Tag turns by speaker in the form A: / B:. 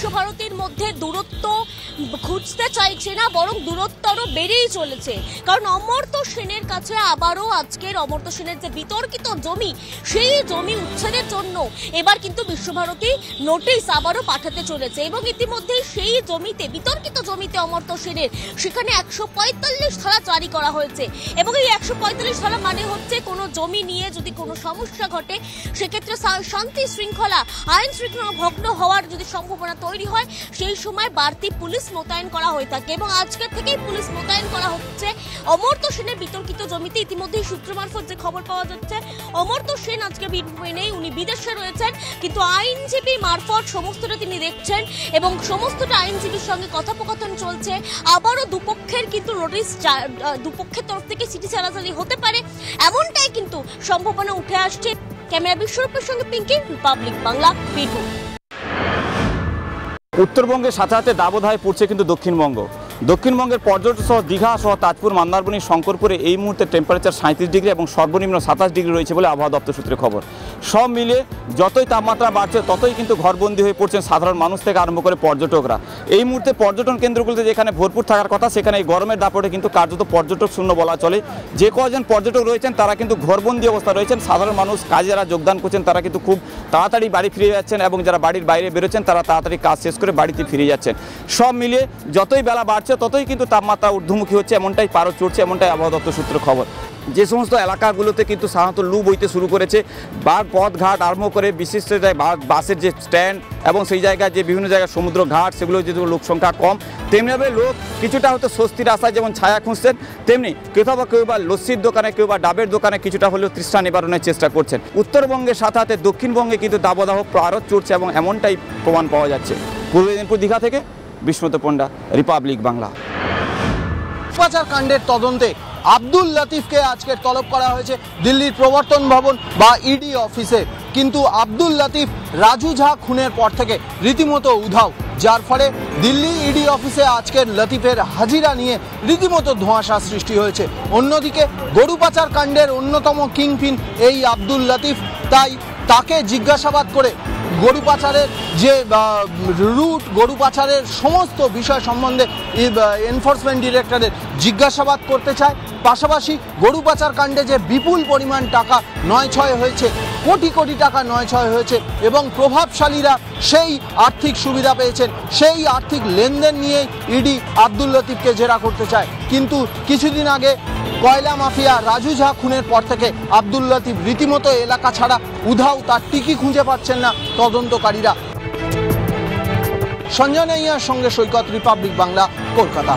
A: বিশ্বভারতীর মধ্যে দূরত্ব খুঁজতে চাইছে না, বরং দূরত্ব আরও বেড়েই চলেছে। কারণ অমর্ত্য সেনের কাছে আবারও আজকের অমর্ত্য সেনের যে বিতর্কিত জমি, সেই জমি উচ্ছেদের জন্য এবার কিন্তু বিশ্বভারতী নোটিশ আবারও পাঠাতে চলেছে এবং ইতিমধ্যে সেই জমিতে, বিতর্কিত জমিতে অমর্ত্য সেনের সেখানে একশো পঁয়তাল্লিশ ধারা জারি করা হয়েছে। এবং এই একশো পঁয়তাল্লিশ ধারা মানে হচ্ছে কোনো জমি নিয়ে যদি কোনো সমস্যা ঘটে, সেক্ষেত্রে শান্তি শৃঙ্খলা, আইন শৃঙ্খলা ভগ্ন হওয়ার যদি সম্ভাবনা তৈরি হয়, সেই সময় বাড়তি পুলিশ মোতায়েন করা হয়ে থাকে এবং আজকের থেকেই পুলিশ মোতায়েন করা হচ্ছে। অমর্ত্য সেনের বিতর্কিত জমিতে ইতিমধ্যেই সূত্র মারফত যে খবর পাওয়া যাচ্ছে, অমর্ত্য সেন আজকে নেই উনি বিদেশে রয়েছেন, কিন্তু আইনজীবী মারফত সমস্তটা তিনি দেখছেন এবং সমস্তটা আইনজীবীর সঙ্গে কথোপকথন চলছে। আবারও দুপক্ষের কিন্তু নোটিশ দুপক্ষের তরফ থেকে সিটি চালাচালি হতে পারে, এমনটাই কিন্তু সম্ভাবনা উঠে আসছে। ক্যামেরা বিশ্বরূপের সঙ্গে পিঙ্কি, রিপাবলিক বাংলা, বীরভূম।
B: উত্তরবঙ্গের সাথে সাথে দাবদাহে পড়ছে কিন্তু দক্ষিণবঙ্গ। দক্ষিণবঙ্গের পর্যটন সহ দীঘা সহ তাজপুর, মন্দারমণি, শঙ্করপুরে এই মুহূর্তে টেম্পারেচার সাঁত্রিশ ডিগ্রি এবং সর্বনিম্ন সাতাশ ডিগ্রি রয়েছে বলে আবহাওয়া দপ্তর সূত্রে খবর। সব মিলে যতই তাপমাত্রা বাড়ছে, ততই কিন্তু ঘরবন্দি হয়ে পড়ছেন সাধারণ মানুষ থেকে আরম্ভ করে পর্যটকরা। এই মুহূর্তে পর্যটন কেন্দ্রগুলিতে যেখানে ভরপুর থাকার কথা, সেখানে এই গরমের দাপটে কিন্তু কার্যত পর্যটক শূন্য বলা চলে। যে কজন পর্যটক রয়েছেন, তারা কিন্তু ঘরবন্দি অবস্থা রয়েছেন। সাধারণ মানুষ, কাজে যারা যোগদান করছেন, তারা কিন্তু খুব তাড়াতাড়ি বাড়ি ফিরে যাচ্ছেন এবং যারা বাড়ির বাইরে বেরোচ্ছেন, তারা তাড়াতাড়ি কাজ শেষ করে বাড়িতে ফিরে যাচ্ছেন। সব মিলিয়ে যতই বেলা বাড়ছে, ততই কিন্তু তাপমাত্রা ঊর্ধ্বমুখী হচ্ছে, এমনটাই পারদ চড়ছে, এমনটাই আবহাওয়া দপ্তর সূত্র খবর। যে সমস্ত এলাকাগুলোতে কিন্তু সাধারণত লু বইতে শুরু করেছে বার পথঘাট আরম্ভ করে জায়গায় বাসের যে স্ট্যান্ড এবং সেই জায়গায় যে বিভিন্ন জায়গায় সমুদ্র ঘাট, সেগুলো যেহেতু লোক সংখ্যা কম তেমনিভাবে লোক কিছুটা হয়তো স্বস্তির আশায় যেমন ছায়া খুঁজছেন, তেমনি কোথাও বা কেউ বা লস্যির দোকানে, কেউ বা ডাবের দোকানে কিছুটা হলেও তৃষ্ণা নিবারণের চেষ্টা করছেন। উত্তরবঙ্গের সাথে সাথে দক্ষিণবঙ্গে কিন্তু দাবদাহ আরও চড়ছে এবং এমনটাই প্রমাণ পাওয়া যাচ্ছে। পূর্ব মেদিনীপুর দীঘা থেকে বিস্মত পণ্ডা, রিপাবলিক বাংলা।
C: পাচার কাণ্ডের তদন্তে আব্দুল লাতিফকে আজকে তলব করা হয়েছে দিল্লির প্রবর্তন ভবন বা ইডি অফিসে। কিন্তু আব্দুল লতিফ, রাজু ঝা খুনের পর থেকে রীতিমতো উধাও, যার ফলে দিল্লি ইডি অফিসে আজকের লতিফের হাজিরা নিয়ে রীতিমতো ধোঁয়াশা সৃষ্টি হয়েছে। অন্যদিকে গরু পাচার কাণ্ডের অন্যতম কিংপিন এই আব্দুল লাতিফ। তাই তাকে জিজ্ঞাসাবাদ করে গরু পাচারের যে রুট গরু পাচারের সমস্ত বিষয় সম্বন্ধে এনফোর্সমেন্ট ডিরেক্টরের জিজ্ঞাসাবাদ করতে চায়। পাশাপাশি গরু পাচার কাণ্ডে যে বিপুল পরিমাণ টাকা নয় ছয় হয়েছে, কোটি কোটি টাকা নয় ছয় হয়েছে এবং প্রভাবশালীরা সেই আর্থিক সুবিধা পেয়েছেন, সেই আর্থিক লেনদেন নিয়েই ইডি আব্দুল লতিফকে জেরা করতে চায়। কিন্তু কিছুদিন আগে কয়লা মাফিয়া রাজু ঝা খুনের পর থেকে আব্দুল লতিফ রীতিমতো এলাকা ছাড়া উধাও তার টিকি খুঁজে পাচ্ছেন না তদন্তকারীরা। সঞ্জয় নাইয়ার সঙ্গে সৈকত, রিপাবলিক বাংলা, কলকাতা।